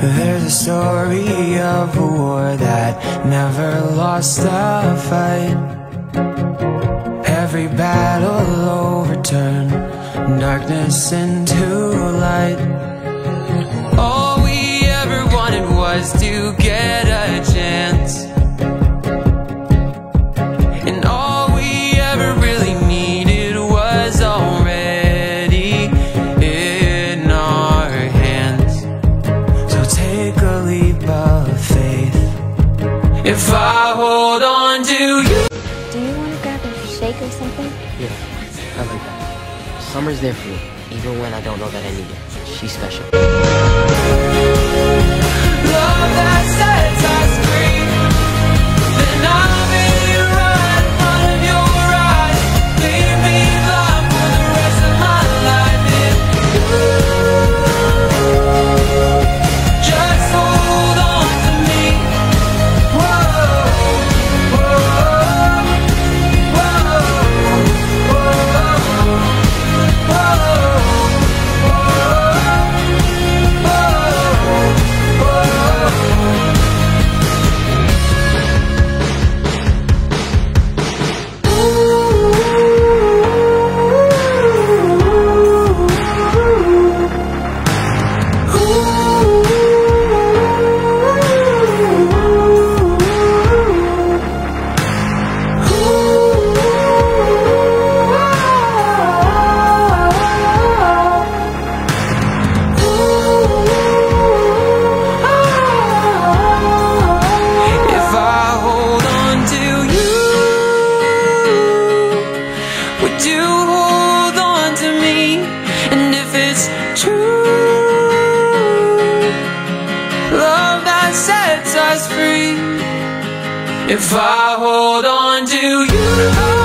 There's a story of a war that never lost a fight. Every battle overturned darkness into light. All we ever wanted was to get a If I hold on to you Do you want to grab a shake or something? Yeah, I like that. Summer's there for me, even when I don't know that I need it. She's special. That sets us free. If I hold on to you.